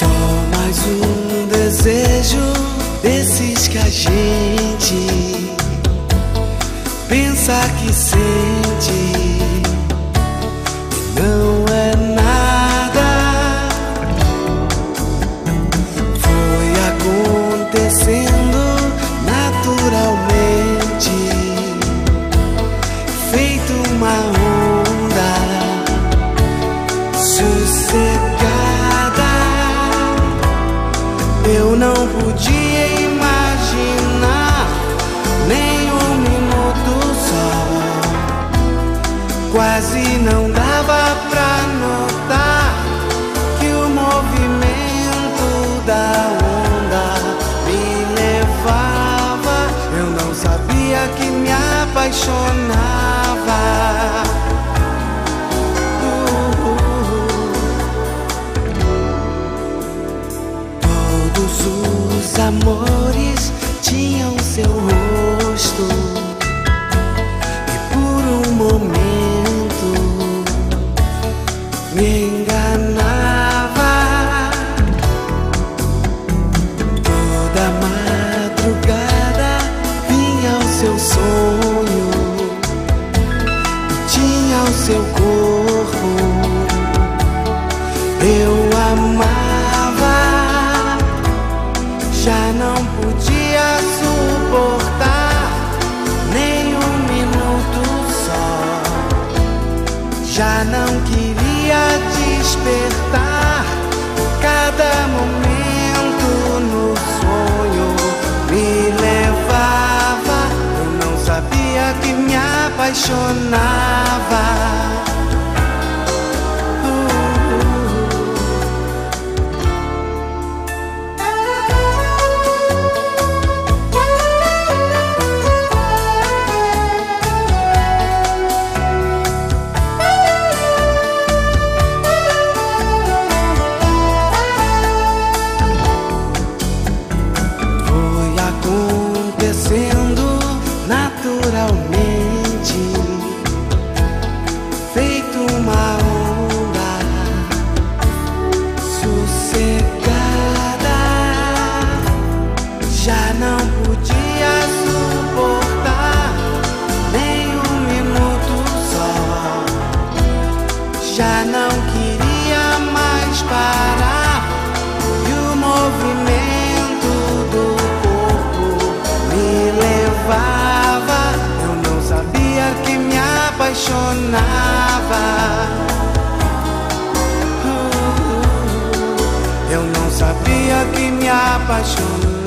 Só mais um desejo desses que a gente pensa que sente podia imaginar nem um minuto só. Quase não dava pra notar que o movimento da onda me levava. Eu não sabia que me apaixonava. Todos os amores tinham seu rosto e por um momento me enganava. Toda madrugada vinha o seu sonho, tinha o seu corpo. Eu amava, apaixonava. Já não queria mais parar e o movimento do corpo me levava. Eu não sabia que me apaixonava. Eu não sabia que me apaixonava.